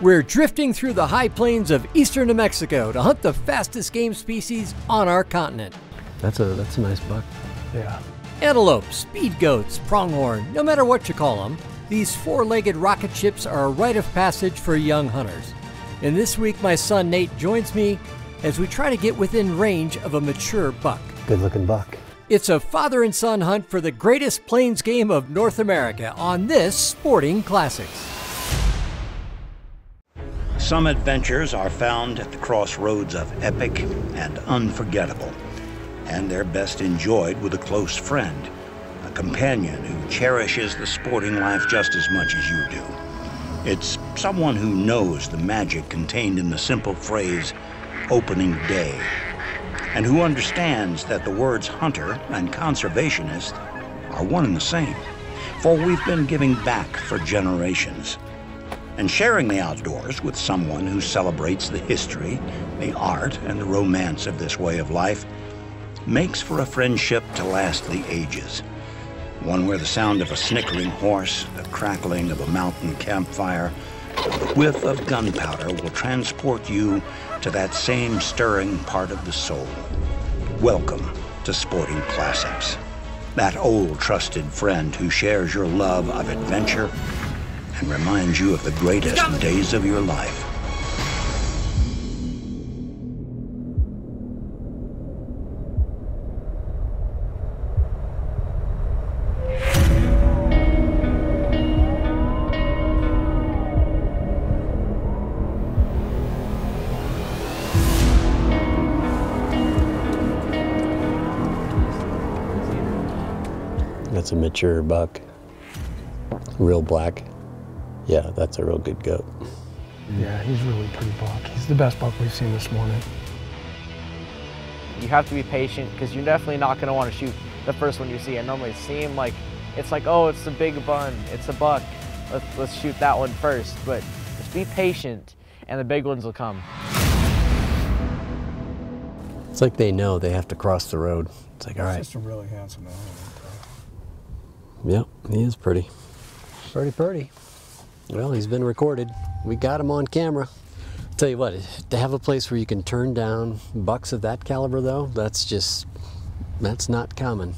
We're drifting through the high plains of eastern New Mexico to hunt the fastest game species on our continent. That's a that's a nice buck. Yeah. Antelope, speed goats, pronghorn, no matter what you call them, these four legged rocket ships are a rite of passage for young hunters. And this week, my son Nate joins me as we try to get within range of a mature buck. Good looking buck. It's a father and son hunt for the greatest plains game of North America on this Sporting Classics. Some adventures are found at the crossroads of epic and unforgettable, and they're best enjoyed with a close friend, a companion who cherishes the sporting life just as much as you do. It's someone who knows the magic contained in the simple phrase, opening day, and who understands that the words hunter and conservationist are one and the same. For we've been giving back for generations and sharing the outdoors with someone who celebrates the history, the art, and the romance of this way of life makes for a friendship to last the ages. One where the sound of a snickering horse, the crackling of a mountain campfire, the whiff of gunpowder will transport you to that same stirring part of the soul. Welcome to Sporting Classics. That old trusted friend who shares your love of adventure and reminds you of the greatest days of your life. That's a mature buck. Real black. Yeah, that's a real good goat. Yeah, he's really pretty buck. He's the best buck we've seen this morning. You have to be patient because you're definitely not going to want to shoot the first one you see. And normally see him like it's like, oh, it's a big bun, it's a buck. Let's, let's shoot that one first. But just be patient and the big ones will come. It's like they know they have to cross the road. It's like, all right. He's just a really handsome animal. Yep, he is pretty. Pretty, pretty. Well, he's been recorded. We got him on camera. Tell you what, to have a place where you can turn down bucks of that caliber, though, that's just, that's not common.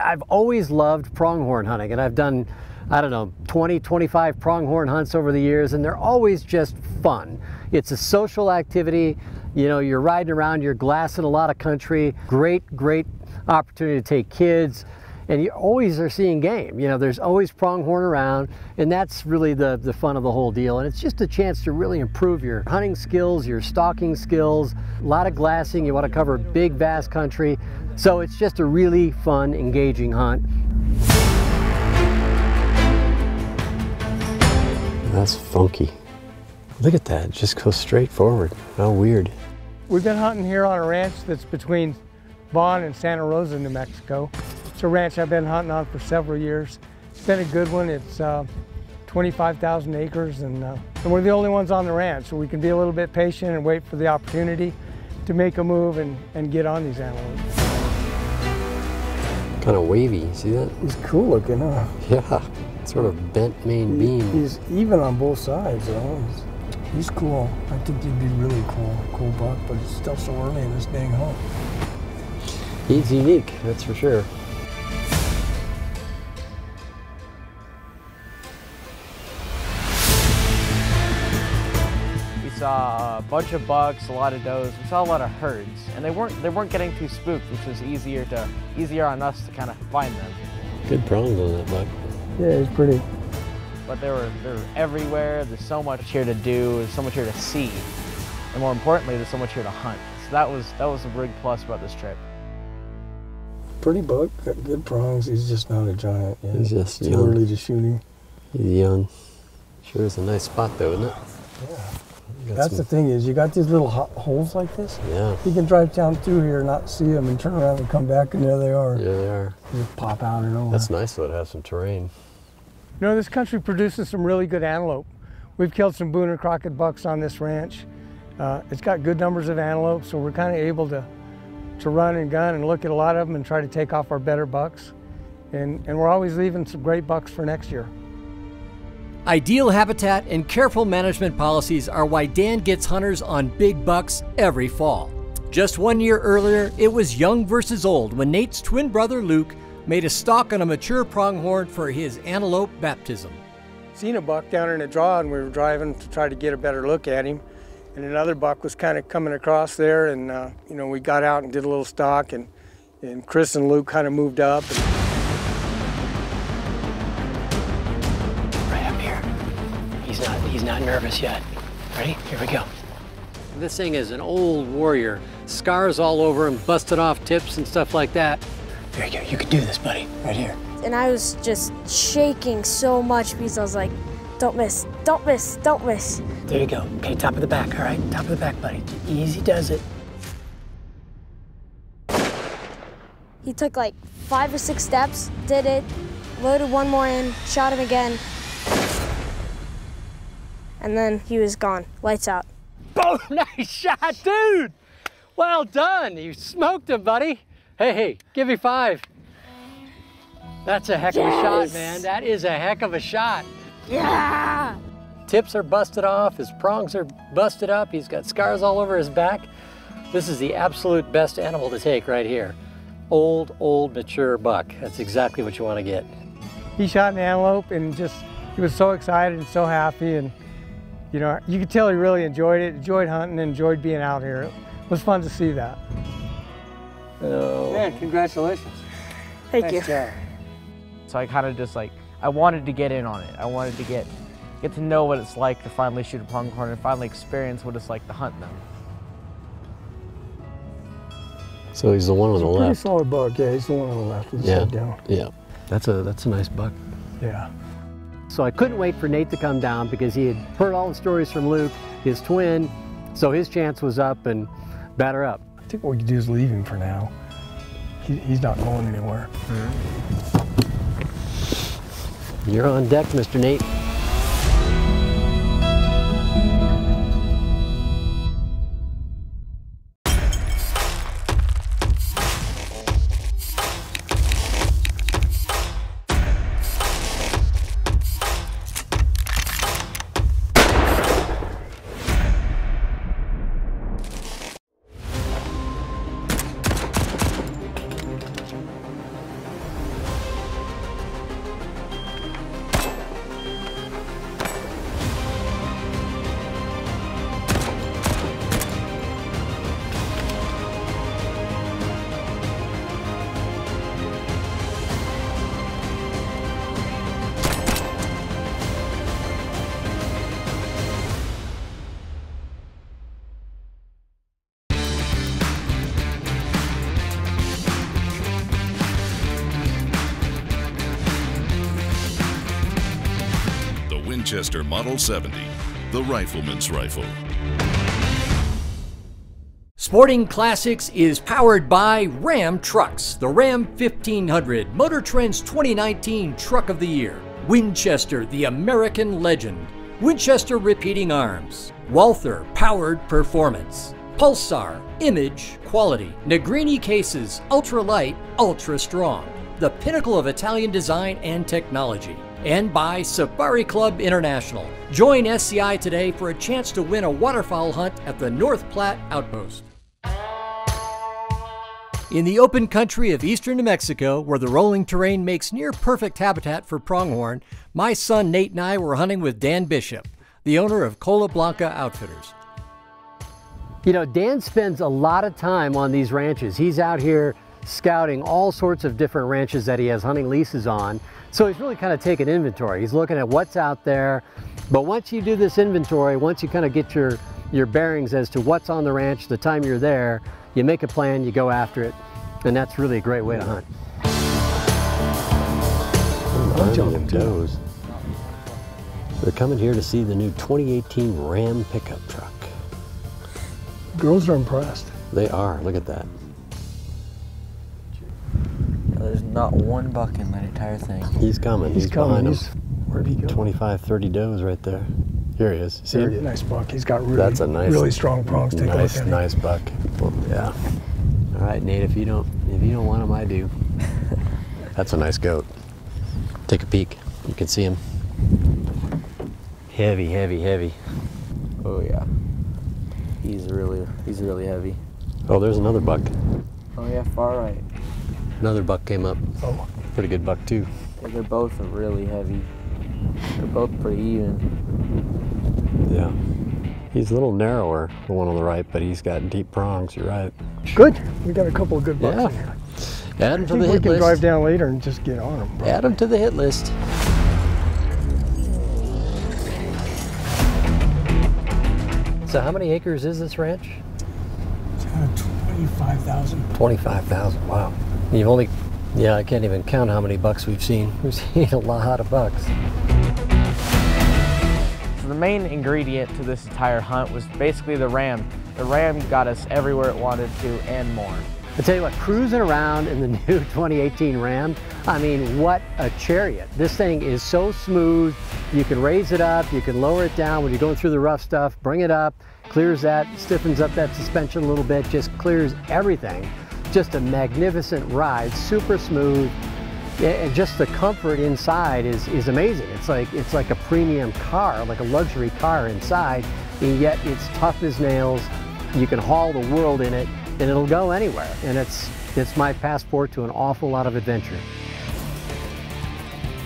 I've always loved pronghorn hunting, and I've done, I don't know, 20, 25 pronghorn hunts over the years, and they're always just fun. It's a social activity. You know, you're riding around, you're glassing a lot of country. Great, great opportunity to take kids and you always are seeing game. You know, there's always pronghorn around, and that's really the, the fun of the whole deal. And it's just a chance to really improve your hunting skills, your stalking skills, a lot of glassing. You want to cover big, vast country. So it's just a really fun, engaging hunt. That's funky. Look at that, just goes straight forward. How weird. We've been hunting here on a ranch that's between Vaughn and Santa Rosa, New Mexico. It's a ranch I've been hunting on for several years. It's been a good one. It's uh, 25,000 acres and, uh, and we're the only ones on the ranch, so we can be a little bit patient and wait for the opportunity to make a move and, and get on these antelopes. Kind of wavy, see that? He's cool looking, huh? Yeah, sort of bent main He- beam. He's even on both sides, though. He's, he's cool. I think he'd be really cool, cool buck, but it's still so early in this dang hunt. He's unique, that's for sure. Saw a bunch of bucks, a lot of does. We saw a lot of herds, and they weren't they weren't getting too spooked, which was easier to easier on us to kind of find them. Good prongs on that buck. Yeah, he's pretty. But they were they were everywhere. There's so much here to do. There's so much here to see, and more importantly, there's so much here to hunt. So that was that was a big plus about this trip. Pretty buck, got good prongs. He's just not a giant yet. He's just Too young. early to shoot him. He's young. Sure is a nice spot though, isn't it? Yeah. Got That's some- the thing is, you got these little holes like this. Yeah, You can drive down through here, not see them, and turn around and come back, and there they are. yeah they are. Just pop out and over. That's nice though, it has some terrain. You know, this country produces some really good antelope. We've killed some Boone and Crockett bucks on this ranch. Uh, it's got good numbers of antelope, so we're kind of able to, to run and gun and look at a lot of them and try to take off our better bucks. And, and we're always leaving some great bucks for next year. Ideal habitat and careful management policies are why Dan gets hunters on big bucks every fall. Just one year earlier, it was young versus old when Nate's twin brother Luke made a stalk on a mature pronghorn for his antelope baptism. Seen a buck down in a draw and we were driving to try to get a better look at him. And another buck was kind of coming across there and, uh, you know, we got out and did a little stalk and, and Chris and Luke kind of moved up. And... He's not, he's not nervous yet. Ready? Here we go. This thing is an old warrior. Scars all over him, busted off tips and stuff like that. There you go. You can do this, buddy. Right here. And I was just shaking so much because I was like, don't miss, don't miss, don't miss. There you go. Okay, top of the back, all right? Top of the back, buddy. Easy does it. He took like five or six steps, did it, loaded one more in, shot him again. And then he was gone. Lights out. Boom! Nice shot, dude! Well done. You smoked him, buddy. Hey, hey, give me five. That's a heck of a shot, man. That is a heck of a shot. Yeah! Tips are busted off, his prongs are busted up, he's got scars all over his back. This is the absolute best animal to take right here. Old, old, mature buck. That's exactly what you want to get. He shot an antelope and just, he was so excited and so happy. And, you know, you could tell he really enjoyed it, enjoyed hunting, enjoyed being out here. It was fun to see that. Oh. Man, congratulations. Thank you. job. So I kind of just like I wanted to get in on it. I wanted to get get to know what it's like to finally shoot a pronghorn and finally experience what it's like to hunt them. So he's the one on the left. Pretty left. solid buck, yeah, he's the one on the left with Yeah. down. Yeah. That's a that's a nice buck. Yeah. So I couldn't wait for Nate to come down because he had heard all the stories from Luke, his twin, so his chance was up and batter up. I think what we could do is leave him for now. He, he's not going anywhere. You're on deck, Mr. Nate. Winchester Model 70, the rifleman's rifle. Sporting Classics is powered by Ram Trucks, the Ram 1500, Motor Trend's 2019 Truck of the Year, Winchester, the American legend, Winchester Repeating Arms, Walther Powered Performance, Pulsar Image Quality, Negrini Cases Ultra Light, Ultra Strong, the pinnacle of Italian design and technology, and by Safari Club International. Join SCI today for a chance to win a waterfowl hunt at the North Platte Outpost. In the open country of eastern New Mexico, where the rolling terrain makes near perfect habitat for pronghorn, my son Nate and I were hunting with Dan Bishop, the owner of Cola Blanca Outfitters. You know, Dan spends a lot of time on these ranches. He's out here scouting all sorts of different ranches that he has hunting leases on. So he's really kind of taking inventory. He's looking at what's out there. But once you do this inventory, once you kind of get your, your bearings as to what's on the ranch, the time you're there, you make a plan, you go after it, and that's really a great way to hunt. Bunch of them does. They're coming here to see the new 2018 Ram pickup truck. Girls are impressed. They are. Look at that. There's not one buck in that entire thing. He's coming. He's, coming. He's, where'd he go? 25, 30 does right there. Here he is. See There him? Nice buck. He's got really, That's a nice, really strong prongs. Take nice, a look at him. nice buck. Well, yeah. All right, Nate. If you don't, if you don't want him, I do. That's a nice goat. Take a peek. You can see him. Heavy, heavy, heavy. Oh yeah. He's really he's really heavy. Oh, there's another buck. Oh yeah, far right. Another buck came up. Oh. Pretty good buck too. Yeah, they're both really heavy. They're both pretty even. Yeah. He's a little narrower, the one on the right, but he's got deep prongs. You're right. Good. We got a couple of good bucks Yeah. in here. Add him I to think the we can list. drive down later and just get on them. Add them to the hit list. So how many acres is this ranch? It's kind of 25,000. 25,000, wow. You've only, yeah, I can't even count how many bucks we've seen. We've seen a lot of bucks. So the main ingredient to this entire hunt was basically the ram. The ram got us everywhere it wanted to and more. I tell you what, cruising around in the new 2018 Ram, I mean, what a chariot. This thing is so smooth. You can raise it up, you can lower it down when you're going through the rough stuff, bring it up, clears that, stiffens up that suspension a little bit, just clears everything. Just a magnificent ride, super smooth. And just the comfort inside is, is amazing. It's like, it's like a premium car, like a luxury car inside, and yet it's tough as nails. You can haul the world in it, and it'll go anywhere. And it's, it's my passport to an awful lot of adventure.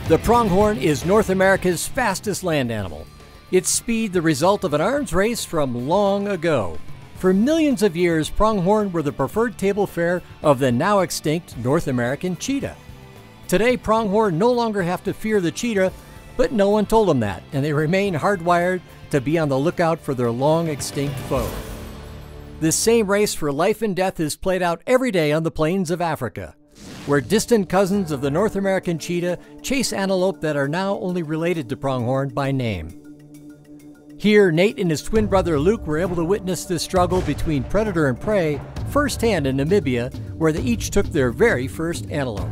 The pronghorn is North America's fastest land animal. Its speed the result of an arms race from long ago. For millions of years, pronghorn were the preferred table fare of the now extinct North American cheetah. Today, pronghorn no longer have to fear the cheetah, but no one told them that, and they remain hardwired to be on the lookout for their long extinct foe. This same race for life and death is played out every day on the plains of Africa, where distant cousins of the North American cheetah chase antelope that are now only related to pronghorn by name. Here, Nate and his twin brother Luke were able to witness this struggle between predator and prey firsthand in Namibia, where they each took their very first antelope.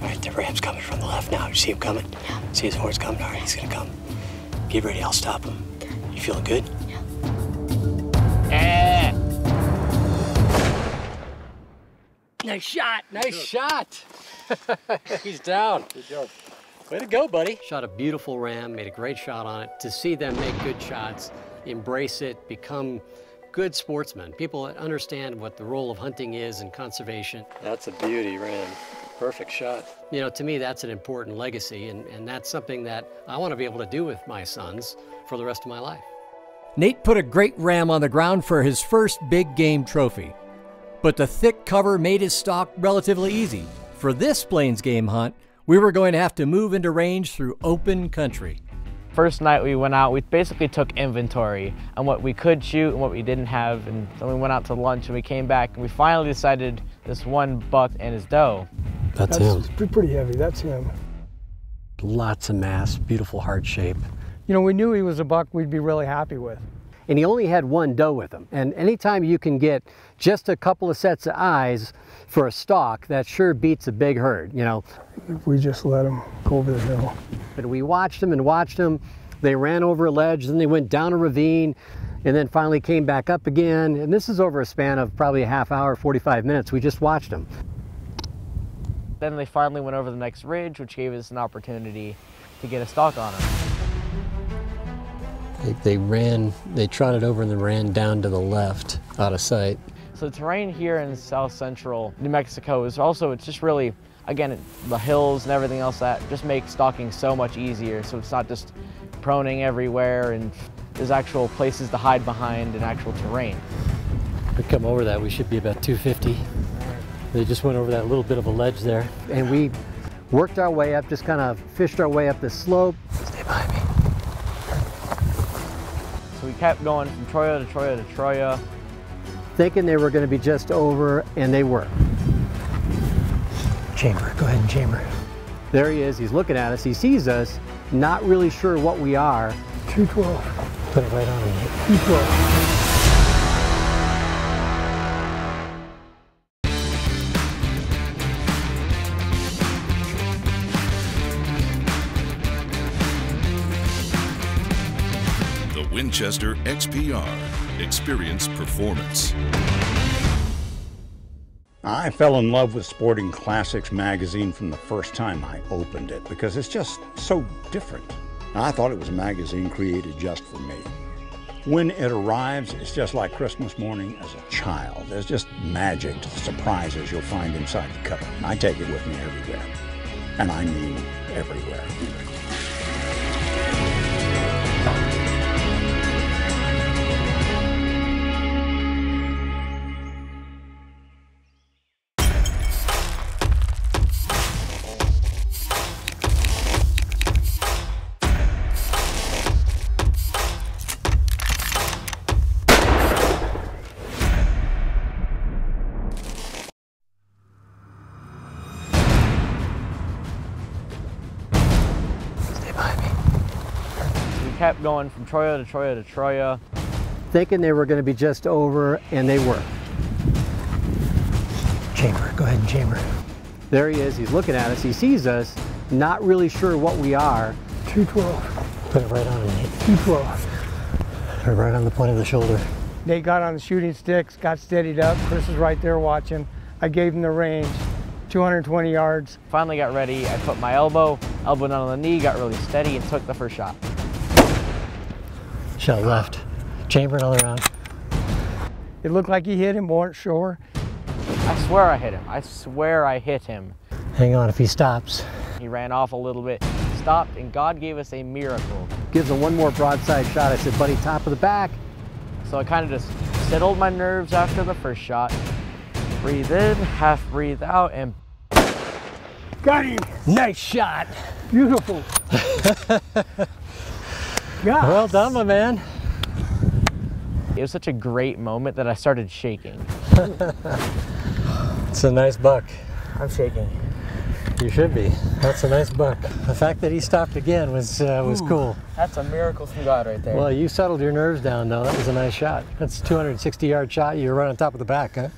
All right, the ram's coming from the left now. You see him coming? Yeah. See his horns coming? All right, he's gonna come. Get ready, I'll stop him. You feeling good? Nice shot, nice shot. He's down. Good job. Way to go, buddy. Shot a beautiful ram, made a great shot on it. To see them make good shots, embrace it, become good sportsmen, people that understand what the role of hunting is and conservation. That's a beauty, ram. Perfect shot. You know, to me, that's an important legacy, and, and that's something that I want to be able to do with my sons for the rest of my life. Nate put a great ram on the ground for his first big game trophy. But the thick cover made his stalk relatively easy. For this Plains game hunt, we were going to have to move into range through open country. First night we went out, we basically took inventory on what we could shoot and what we didn't have, and then we went out to lunch and we came back and we finally decided this one buck and his doe. That's, That's him. pretty heavy. That's him. Lots of mass, beautiful heart shape. You know, we knew he was a buck we'd be really happy with. And he only had one doe with him. And anytime you can get just a couple of sets of eyes for a stalk, that sure beats a big herd, you know. We just let him go over the hill. But we watched them and watched them. They ran over a ledge, then they went down a ravine, and then finally came back up again. And this is over a span of probably a half hour, 45 minutes. We just watched them. Then they finally went over the next ridge, which gave us an opportunity to get a stalk on him. They, they ran, they trotted over and then ran down to the left out of sight. So the terrain here in south central New Mexico is also, it's just really, again, the hills and everything else that just makes stalking so much easier. So it's not just proning everywhere and there's actual places to hide behind and actual terrain. If We come over that, we should be about 250. They just went over that little bit of a ledge there. And we worked our way up, just kind of fished our way up the slope. Stay by me. So we kept going from cholla to cholla to cholla. thinking they were going to be just over, and they were. Chamber, go ahead and chamber. There he is. He's looking at us. He sees us, not really sure what we are. 212. Put it right on him. 212. Winchester XPR. Experience performance. I fell in love with Sporting Classics magazine from the first time I opened it because it's just so different. I thought it was a magazine created just for me. When it arrives, it's just like Christmas morning as a child. There's just magic to the surprises you'll find inside the cover. I take it with me everywhere. And I mean everywhere. Kept going from cholla to cholla to cholla. Thinking they were going to be just over, and they were. Chamber, go ahead and chamber. There he is. He's looking at us. He sees us, not really sure what we are. 212. Put it right on him, Nate. 212. Right on the point of the shoulder. Nate got on the shooting sticks, got steadied up. Chris is right there watching. I gave him the range, 220 yards. Finally got ready. I put my elbow, elbow down on the knee, got really steady, and took the first shot. Shot left. Chamber another round. It looked like he hit him, weren't sure. I swear I hit him. I swear I hit him. Hang on if he stops. He ran off a little bit, stopped, and God gave us a miracle. Gives him one more broadside shot. I said, buddy, top of the back. So I kind of just settled my nerves after the first shot. Breathe in, half breathe out, and got him. Nice shot. Beautiful. God. Well done, my man. It was such a great moment that I started shaking. it's a nice buck. I'm shaking. You should be. That's a nice buck. The fact that he stopped again was uh, was Ooh, cool. That's a miracle from God right there. Well, you settled your nerves down though. That was a nice shot. That's a 260 yard shot. You were right on top of the back, huh?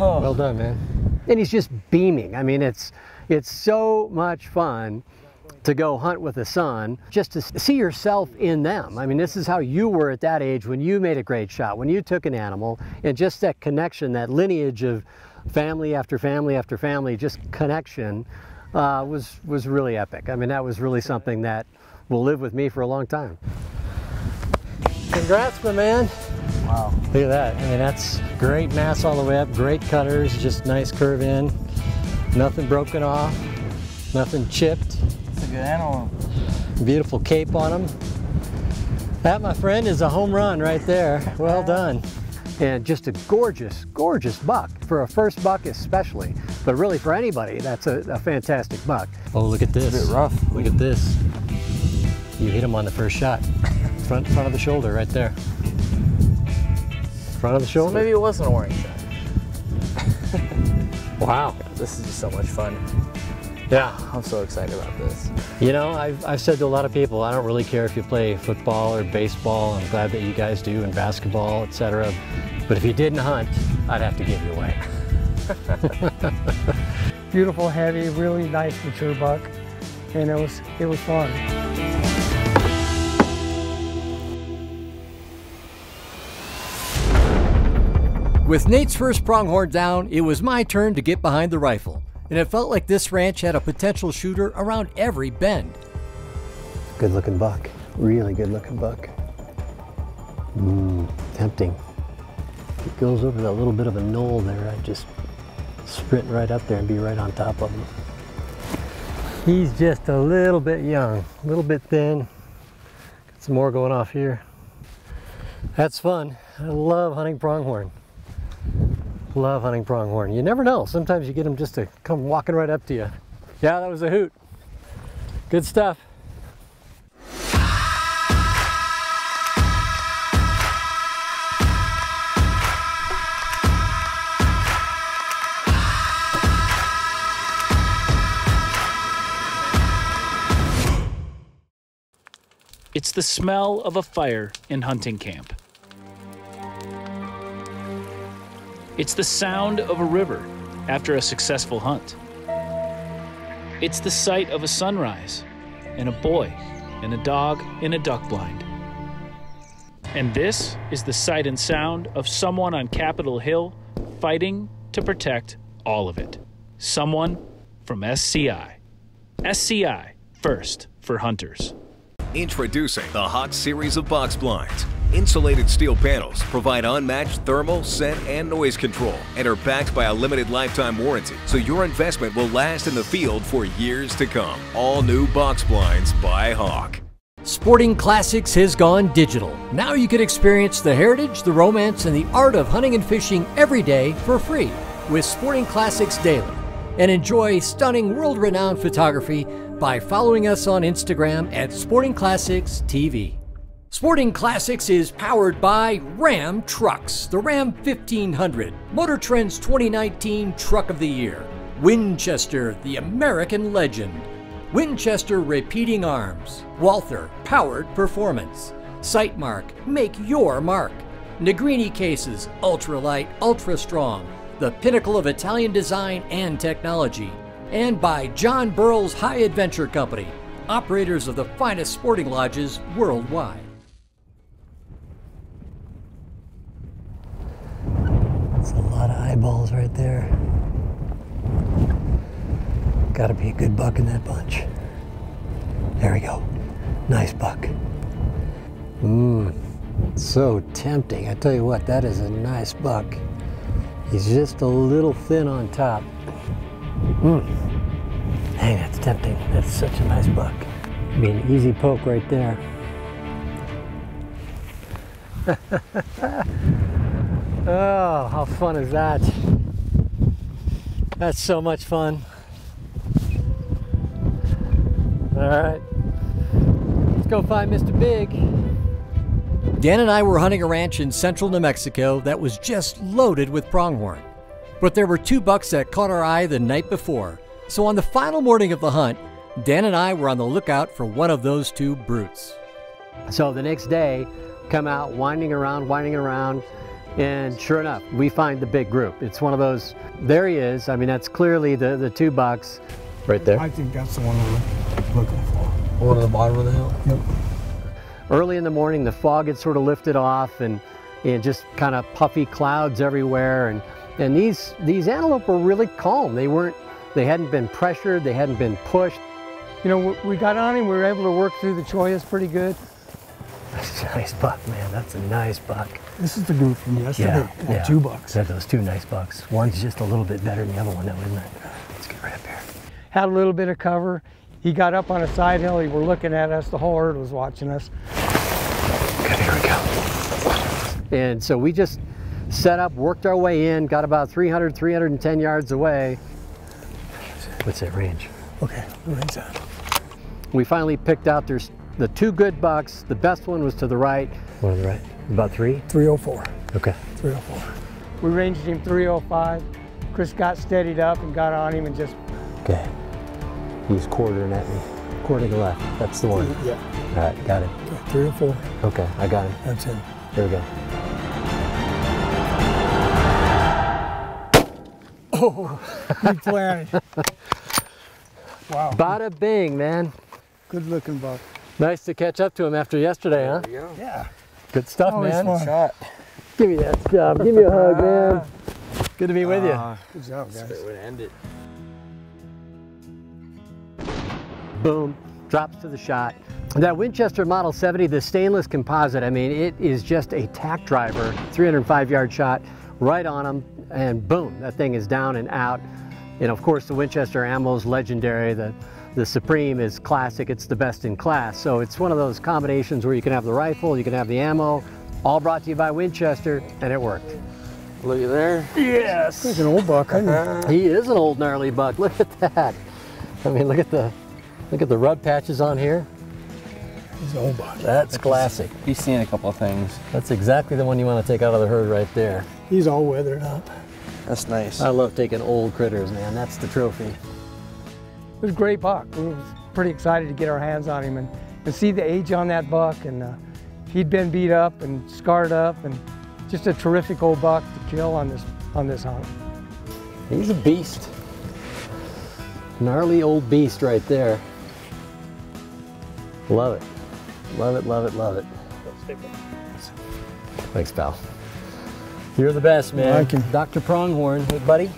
Oh. Well done, man. And he's just beaming. I mean, it's it's so much fun to go hunt with a son, just to see yourself in them. I mean, this is how you were at that age when you made a great shot, when you took an animal, and just that connection, that lineage of family after family after family, just connection uh, was, was really epic. I mean, that was really something that will live with me for a long time. Congrats, my man. Wow. Look at that. I mean, that's great mass all the way up, great cutters, just nice curve in, nothing broken off, nothing chipped. It's a good animal. Beautiful cape on him. That, my friend, is a home run right there. Well done. And just a gorgeous, gorgeous buck. For a first buck especially, but really for anybody, that's a, a fantastic buck. Oh, look at this. It's a bit rough. Look at this. You hit him on the first shot. Front, front of the shoulder right there. Front of the shoulder. So maybe it wasn't a warning shot. wow. This is just so much fun. Yeah. I'm so excited about this. You know, I've, I've said to a lot of people, I don't really care if you play football or baseball. I'm glad that you guys do, and basketball, etc. But if you didn't hunt, I'd have to give you away. Beautiful, heavy, really nice mature buck, and it was it was fun. With Nate's first pronghorn down, it was my turn to get behind the rifle and it felt like this ranch had a potential shooter around every bend. Good looking buck. Really good looking buck. Mmm, tempting. It goes over that little bit of a knoll there. I'd just sprint right up there and be right on top of him. He's just a little bit young, a little bit thin. Got some more going off here. That's fun. I love hunting pronghorn. Love hunting pronghorn. You never know. Sometimes you get them just to come walking right up to you. Yeah, that was a hoot. Good stuff. It's the smell of a fire in hunting camp. It's the sound of a river after a successful hunt. It's the sight of a sunrise and a boy and a dog in a duck blind. And this is the sight and sound of someone on Capitol Hill fighting to protect all of it. Someone from SCI. SCI, first for hunters. Introducing the Hawk series of box blinds. Insulated steel panels provide unmatched thermal, scent, and noise control and are backed by a limited lifetime warranty, so your investment will last in the field for years to come. All new box blinds by Hawk. Sporting Classics has gone digital. Now you can experience the heritage, the romance, and the art of hunting and fishing every day for free with Sporting Classics Daily. And enjoy stunning world renowned photography by following us on Instagram at Sporting Classics TV. Sporting Classics is powered by Ram Trucks, the Ram 1500, Motor Trend's 2019 Truck of the Year, Winchester, the American legend, Winchester Repeating Arms, Walther Powered Performance, Sightmark, make your mark, Negrini Cases, ultralight, ultra strong, the pinnacle of Italian design and technology, and by John Burroughs High Adventure Company, operators of the finest sporting lodges worldwide. That's a lot of eyeballs right there. Gotta be a good buck in that bunch. There we go. Nice buck. Mmm. So tempting. I tell you what, that is a nice buck. He's just a little thin on top. Mmm. Dang, that's tempting. That's such a nice buck. Be an easy poke right there. oh, how fun is that? That's so much fun. All right, let's go find Mr. Big. Dan and I were hunting a ranch in central New Mexico that was just loaded with pronghorn. But there were two bucks that caught our eye the night before. So on the final morning of the hunt, Dan and I were on the lookout for one of those two brutes. So the next day, come out winding around, winding around, and sure enough, we find the big group. It's one of those, there he is. I mean, that's clearly the, the two bucks right there. I think that's the one we're looking for. One at the bottom of the hill? Yep. Early in the morning, the fog had sort of lifted off and, and just kind of puffy clouds everywhere. And, and these, these antelope were really calm. They weren't, they hadn't been pressured, they hadn't been pushed. You know, we got on him, we were able to work through the chollas pretty good. That's a nice buck, man. That's a nice buck. This is the group from yesterday. Yeah, Got yeah. Two bucks. Said those two nice bucks. One's just a little bit better than the other one, though, isn't it? Let's get right up here. Had a little bit of cover. He got up on a side hill. He were looking at us. The whole herd was watching us. Okay, here we go. And so we just set up, worked our way in, got about 300, 310 yards away. What's that range? Okay, range that. We finally picked out there's the two good bucks. The best one was to the right. One on the right. About three? 304. Okay. 304. We ranged him 305. Chris got steadied up and got on him and just. Okay. He's quartering at me. Quarter to left. That's the one. Yeah. All right, got it. Okay, 304. Okay, I got him. That's him. Here we go. Oh, he planted. wow. Bada bing, man. Good looking buck. Nice to catch up to him after yesterday, huh? Yeah. Good stuff, Always man. fun. Shot. Give me that stuff. Give me a hug, man. Good to be with you. Ah, good job, guys. Way to end it. Boom. Drops to the shot. That Winchester Model 70, the stainless composite, I mean, it is just a tack driver, 305 yard shot right on him, and boom, that thing is down and out. And of course, the Winchester ammo is legendary. The, the Supreme is classic. It's the best in class. So it's one of those combinations where you can have the rifle, you can have the ammo, all brought to you by Winchester, and it worked. Look at there. Yes. He's an old buck, isn't He uh-huh. he is an old gnarly buck. Look at that. I mean, look at the look at the rub patches on here. He's an old buck. That's classic. He's seen a couple of things. That's exactly the one you want to take out of the herd right there. He's all weathered up. That's nice. I love taking old critters, man. That's the trophy. It was a great buck. We were pretty excited to get our hands on him and, and see the age on that buck. And uh, he'd been beat up and scarred up, and just a terrific old buck to kill on this on this hunt. He's a beast. Gnarly old beast right there. Love it. Love it, love it, love it. Thanks, pal. You're the best, man. Like him. Dr. Pronghorn. Hey, buddy.